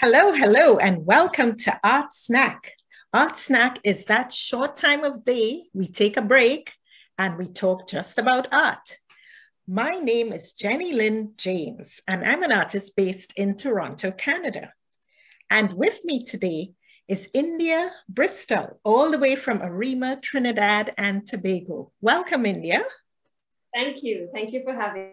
Hello, hello, and welcome to Art Snack. Art Snack is that short time of day we take a break and we talk just about art. My name is Jennylynd James, and I'm an artist based in Toronto, Canada. And with me today is India Bristol, all the way from Arima, Trinidad and Tobago. Welcome, India. Thank you. Thank you for having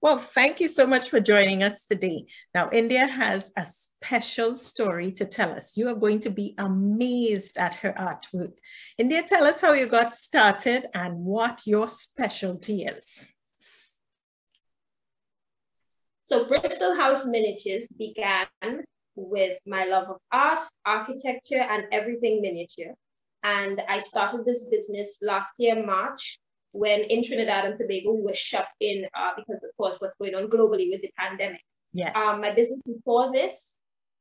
well, thank you so much for joining us today. Now, India has a special story to tell us. You are going to be amazed at her artwork. India, tell us how you got started and what your specialty is. So, Bristol House Miniatures began with my love of art, architecture, and everything miniature. And I started this business last year, March, when in Trinidad and Tobago we were shut in uh, because, of course, what's going on globally with the pandemic. Yes. Um, my business before this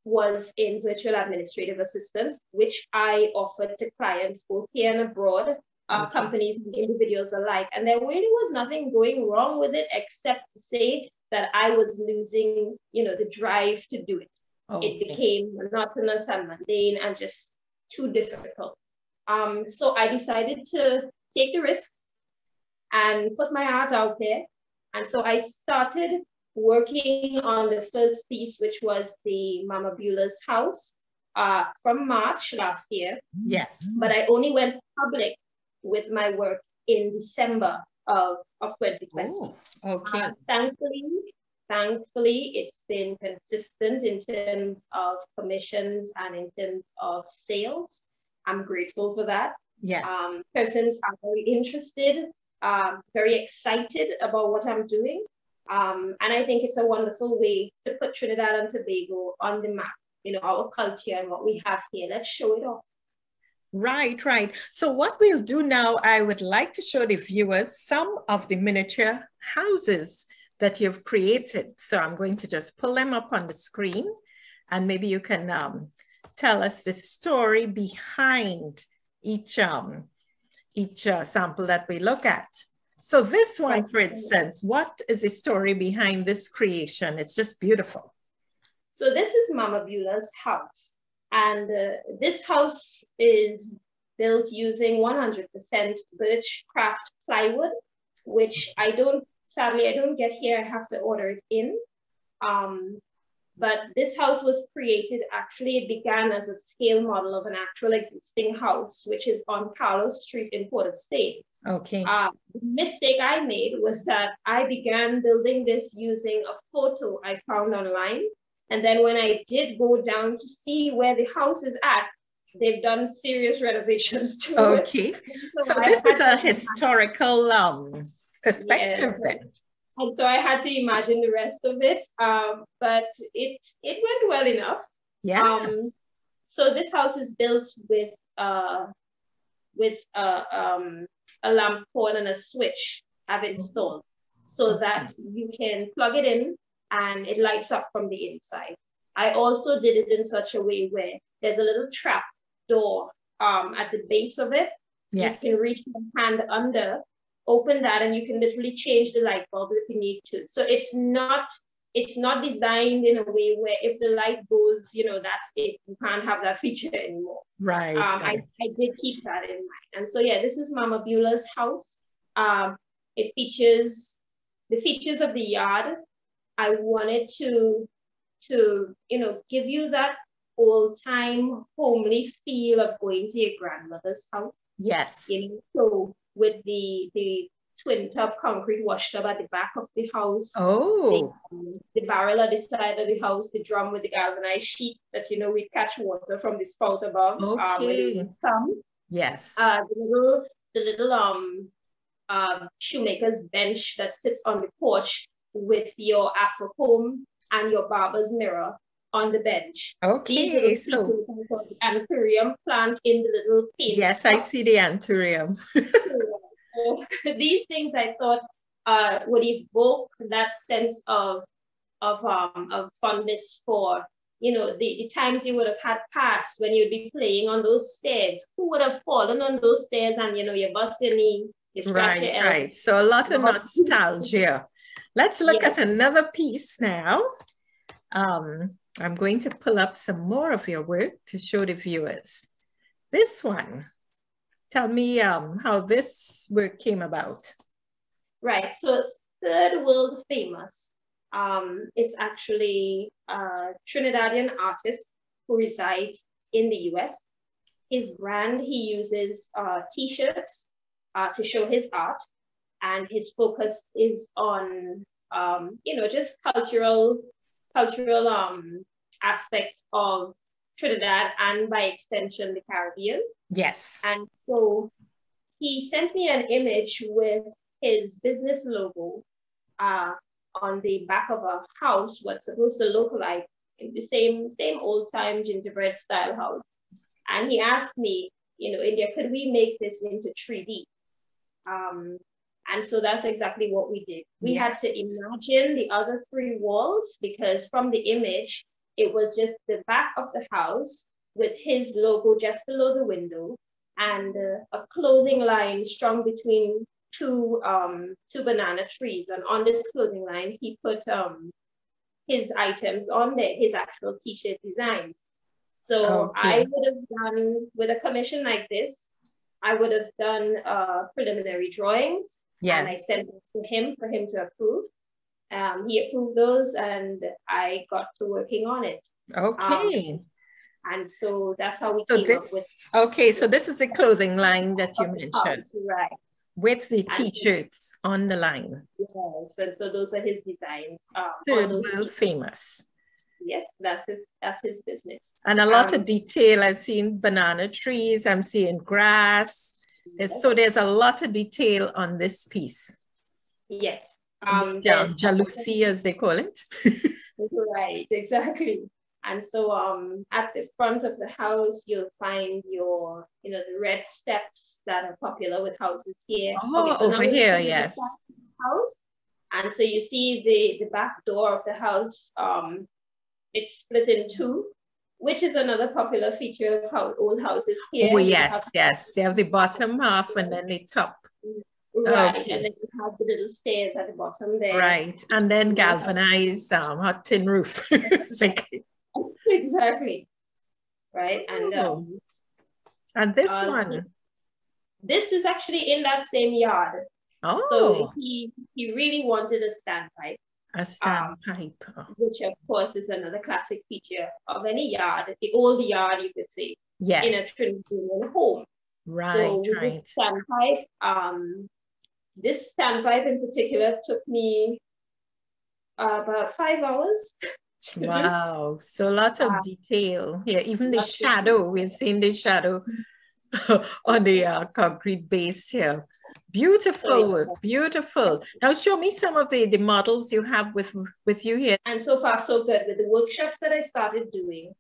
was in virtual administrative assistance, which I offered to clients both here and abroad, uh, okay. companies and individuals alike. And there really was nothing going wrong with it except to say that I was losing, you know, the drive to do it. Okay. It became monotonous and mundane and just too difficult. Um, so I decided to take the risk and put my art out there. And so I started working on the first piece, which was the Mama Beulah's house uh, from March last year. Yes. But I only went public with my work in December of, of 2020. Oh, okay. Uh, thankfully, thankfully, it's been consistent in terms of commissions and in terms of sales. I'm grateful for that. Yes. Um, persons are very interested um, very excited about what I'm doing. Um, and I think it's a wonderful way to put Trinidad and Tobago on the map, you know, our culture and what we have here. Let's show it off. Right, right. So what we'll do now, I would like to show the viewers some of the miniature houses that you've created. So I'm going to just pull them up on the screen and maybe you can um, tell us the story behind each um, each uh, sample that we look at. So this one, for instance, what is the story behind this creation? It's just beautiful. So this is Mama Beulah's house. And uh, this house is built using 100% birch craft plywood, which I don't, sadly, I don't get here. I have to order it in. Um, but this house was created, actually, it began as a scale model of an actual existing house, which is on Carlos Street in Port of Spain. Okay. Uh, the mistake I made was that I began building this using a photo I found online. And then when I did go down to see where the house is at, they've done serious renovations to okay. it. Okay. So, so this is a historical um, perspective yeah. And so I had to imagine the rest of it. Um, but it it went well enough. Yeah. Um, so this house is built with uh, with uh, um, a lamp cord and a switch I've installed so that you can plug it in and it lights up from the inside. I also did it in such a way where there's a little trap door um, at the base of it. Yes. You can reach your hand under open that and you can literally change the light bulb if you need to. So it's not it's not designed in a way where if the light goes, you know, that's it. You can't have that feature anymore. Right. Um, right. I, I did keep that in mind. And so yeah, this is Mama Beulah's house. Um, it features the features of the yard. I wanted to to you know give you that old time homely feel of going to your grandmother's house. Yes. You know, so with the the twin top concrete washtub at the back of the house. Oh. The, the, barrel at the side of the house, the drum with the galvanized sheet that you know we catch water from the spout above. Uh, okay. Um, yes. Uh, the little the little um uh, shoemaker's bench that sits on the porch with your afro comb and your barber's mirror on the bench. Okay, so the anthurium plant in the little paint. Yes, I see the anthurium. these things I thought uh, would evoke that sense of of um of fondness for you know the, the times you would have had past when you'd be playing on those stairs. Who would have fallen on those stairs and you know you bust your knee, you right, right. So a lot of nostalgia. Let's look yes. at another piece now. Um, I'm going to pull up some more of your work to show the viewers. This one, tell me um, how this work came about. Right, so third world famous um, is actually a Trinidadian artist who resides in the US. His brand, he uses uh, t-shirts uh, to show his art and his focus is on, um, you know, just cultural, cultural um, aspects of Trinidad and by extension, the Caribbean. Yes. And so he sent me an image with his business logo uh, on the back of a house, what's supposed to look like the same, same old time gingerbread style house. And he asked me, you know, India, could we make this into 3D? Um, and so that's exactly what we did. We yeah. had to imagine the other three walls because from the image, it was just the back of the house with his logo just below the window and uh, a clothing line strung between two um, two banana trees. And on this clothing line, he put um, his items on there, his actual t-shirt designs. So okay. I would have done with a commission like this, I would have done uh, preliminary drawings. Yes. And I sent it to him for him to approve. Um, he approved those and I got to working on it. Okay. Um, and so that's how we so came this, up with. Okay, so this is a clothing line that you mentioned. Top, right with the t-shirts on the line. Yes, and so those are his designs. Um, Third world famous. Yes, that's his that's his business. And a lot um, of detail. I've seen banana trees. I'm seeing grass. Yes. So there's a lot of detail on this piece. Yes. Um, yeah, jalousie, as they call it. right, exactly. And so um, at the front of the house, you'll find your, you know, the red steps that are popular with houses here. Oh, okay, so over here, yes. House. And so you see the, the back door of the house, um, it's split in two, which is another popular feature of how old houses here. Oh, yes, yes. They have the bottom half and then the top. Right, okay. and then you have the little stairs at the bottom there. Right, and then galvanized um, hot tin roof. exactly. Right. And oh. um, and this uh, one. This is actually in that same yard. Oh. So he he really wanted a standpipe. A standpipe. Um, which of course is another classic feature of any yard, the old yard you could say. Yes. In a Trinidadian home. Right, so right. Standpipe, um, this standpipe in particular took me uh, about five hours Wow. So lots of detail here. Even the shadow, we're seeing the shadow on the uh, concrete base here. Beautiful work, beautiful. Now show me some of the, the models you have with, with you here. And so far so good with the workshops that I started doing.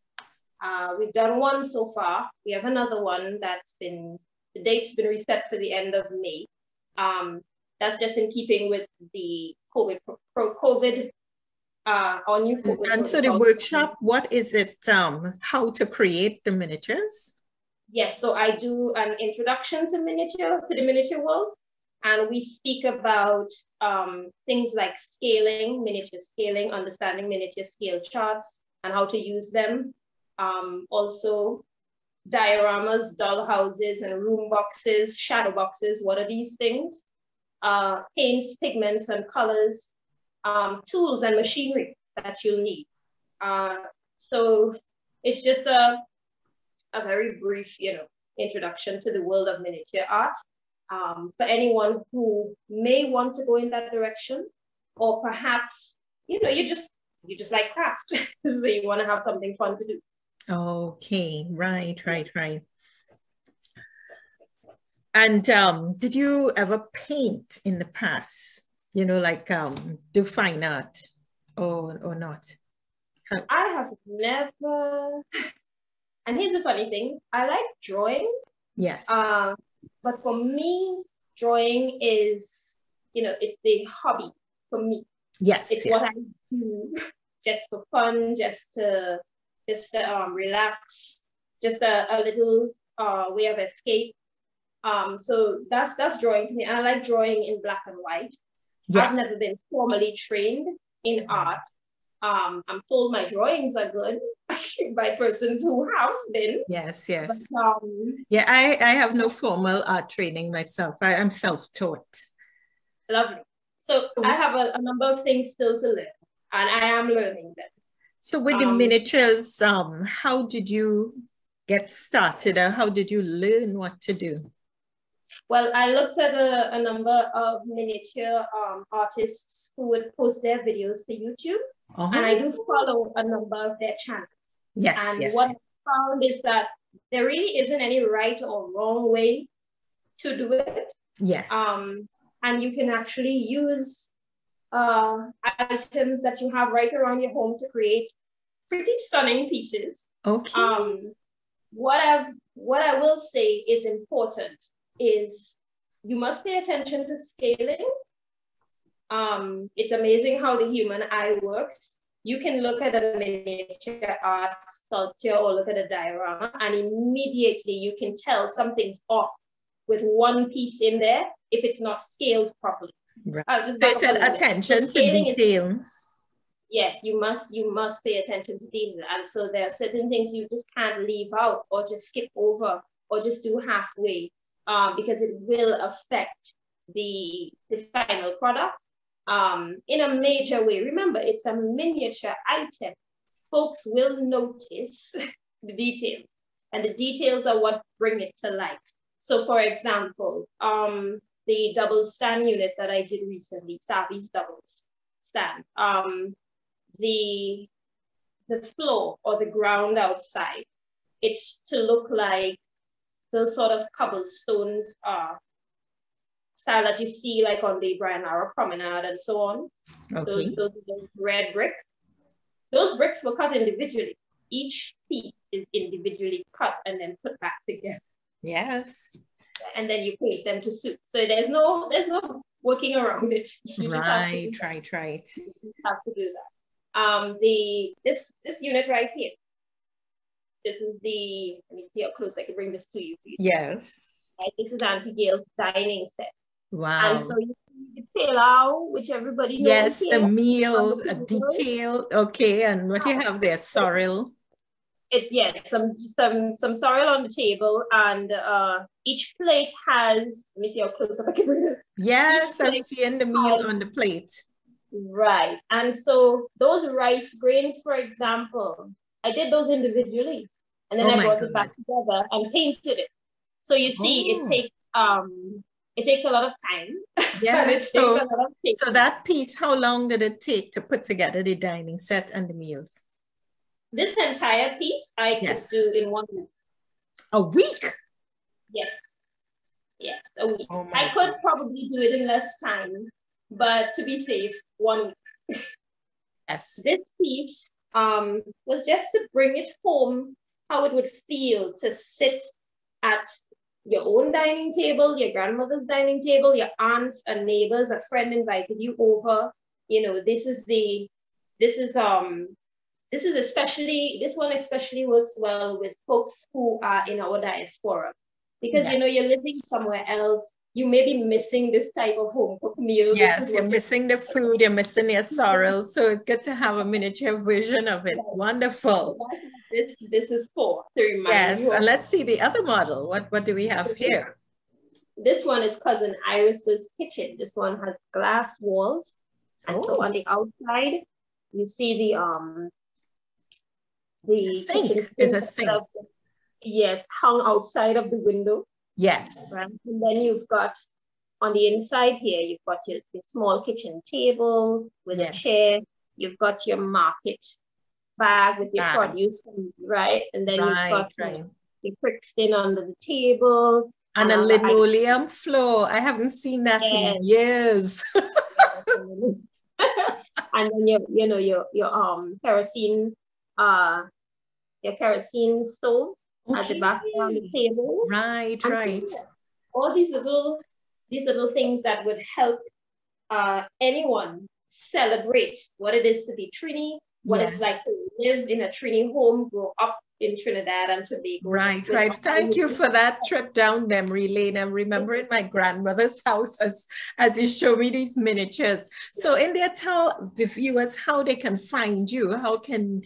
Uh, we've done one so far. We have another one that's been, the date's been reset for the end of May. Um, that's just in keeping with the COVID, pro COVID uh, on you. And so the workshop, what is it? Um, how to create the miniatures? Yes, so I do an introduction to miniature, to the miniature world. And we speak about um, things like scaling, miniature scaling, understanding miniature scale charts and how to use them. Um, also dioramas, doll houses and room boxes, shadow boxes, what are these things? Uh, paints, pigments and colors, um, tools and machinery that you'll need. Uh, so it's just a, a very brief, you know, introduction to the world of miniature art. Um, for anyone who may want to go in that direction, or perhaps, you know, you just you just like craft, so you want to have something fun to do. Okay, right, right, right. And um, did you ever paint in the past? you know, like um, do fine art or, or not? I have never, and here's the funny thing, I like drawing. Yes. Uh, but for me, drawing is, you know, it's the hobby for me. Yes. It's yes. what I do just for fun, just to just to, um, relax, just a, a little uh, way of escape. Um, so that's that's drawing to me. I like drawing in black and white. Yes. I've never been formally trained in art, Um, I'm told my drawings are good by persons who have been. Yes, yes. But, um, yeah, I, I have no formal art training myself. I am self-taught. Lovely. So, so I have a, a, number of things still to learn, and I am learning them. So with the um, miniatures, um, how did you get started or how did you learn what to do? Well, I looked at a, a number of miniature um, artists who would post their videos to YouTube, uh-huh. and I do follow a number of their channels. Yes, and yes. what I found is that there really isn't any right or wrong way to do it. Yes. Um, and you can actually use uh, items that you have right around your home to create pretty stunning pieces. Okay. Um, what I've what I will say is important is you must pay attention to scaling. Um, it's amazing how the human eye works. You can look at a miniature art sculpture or look at a diorama, and immediately you can tell something's off with one piece in there if it's not scaled properly. Right. i'll just said attention to detail. Is, yes, you must you must pay attention to detail, and so there are certain things you just can't leave out or just skip over or just do halfway um, because it will affect the the final product um, in a major way. Remember, it's a miniature item. Folks will notice the details, and the details are what bring it to light. So, for example, um, the double stand unit that I did recently, Savvy's doubles stand. Um, the the floor or the ground outside, it's to look like those sort of cobblestones uh, style that you see like on the Brian Lara Promenade and so on. Okay. Those, those, those red bricks. Those bricks were cut individually. Each piece is individually cut and then put back together. Yes and then you paint them to suit. So there's no there's no working around it. You right, right, right. You have to do that. Um, the this this unit right here. This is the let me see how close I can bring this to you. Please. Yes. Right, this is Auntie Gail's dining set. Wow. And so you see the pilau, which everybody knows. Yes, the meal, a detail. Okay, and what do you have there, sorrel it's yeah some some some sorrel on the table and uh each plate has let me see how close up I can bring this. Yes, I'm seeing the meal on the plate. Right. And so those rice grains, for example, I did those individually and then oh I brought God. it back together and painted it. So you see oh. it takes um it takes a lot of time. Yeah. so, so that piece, how long did it take to put together the dining set and the meals? This entire piece I yes. could do in one week. A week? Yes. Yes, a week. Oh I could God. probably do it in less time, but to be safe, one week. yes. This piece um, was just to bring it home how it would feel to sit at your own dining table, your grandmother's dining table, your aunts and neighbors, a friend invited you over. You know, this is the this is um this is especially, this one especially works well with folks who are in our diaspora. Because, yes. you know, you're living somewhere else, you may be missing this type of home cooked meal. Yes, you're missing the food, you're missing your sorrel. So it's good to have a miniature version of it. Wonderful. This this is for to remind yes, you. and let's see the other model. What what do we have here? This one is cousin Iris's kitchen. This one has glass walls. And oh. so on the outside, you see the um the sink is a sink. Of, yes, hung outside of the window. Yes. Right? And then you've got on the inside here, you've got your, your small kitchen table with yes. a chair. You've got your market bag with your ah. produce, right? And then right, you've got right. your Crixton under the table. And a linoleum floor. I haven't seen that in years. and then your, you know, your your um kerosene uh your kerosene stove okay. at the back on the table. Right, and right. All these little these little things that would help uh, anyone celebrate what it is to be Trini, what yes. it's like to live in a Trini home, grow up in Trinidad and Tobago. Right, right. Thank you for that trip down memory lane. I'm remembering my grandmother's house as, as you show me these miniatures. So India, tell the viewers how they can find you. How can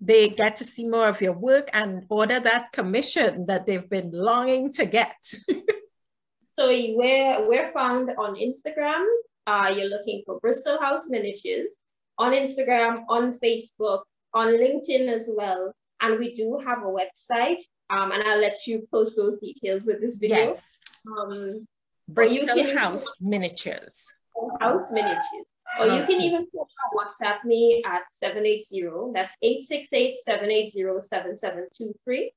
they get to see more of your work and order that commission that they've been longing to get? so we're, we're found on Instagram. Uh, you're looking for Bristol House Miniatures on Instagram, on Facebook, on LinkedIn as well. And we do have a website, um, and I'll let you post those details with this video. Yes. Um, Bristol you can House Miniatures. House Miniatures. Or you can even WhatsApp me at 780, that's 868-780-7723.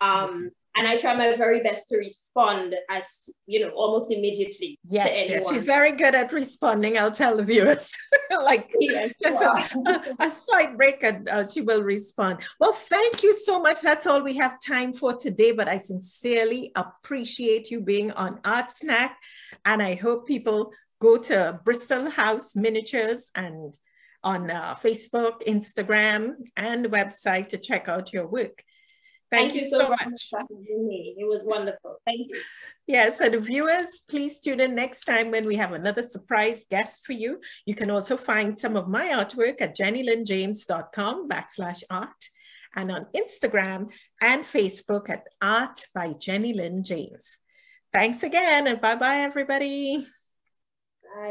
Um, and I try my very best to respond as you know almost immediately. Yes, yes. she's very good at responding. I'll tell the viewers, like yes, just a, a, slight break, and uh, she will respond. Well, thank you so much. That's all we have time for today. But I sincerely appreciate you being on Art Snack, and I hope people go to Bristol House Miniatures and on uh, Facebook, Instagram, and website to check out your work. Thank, Thank you, so much. much. It was wonderful. Thank you. Yes, and the viewers, please tune in next time when we have another surprise guest for you. You can also find some of my artwork at jennylyndjames.com backslash art and on Instagram and Facebook at Art by Jennylynd James. Thanks again and bye-bye everybody. Bye.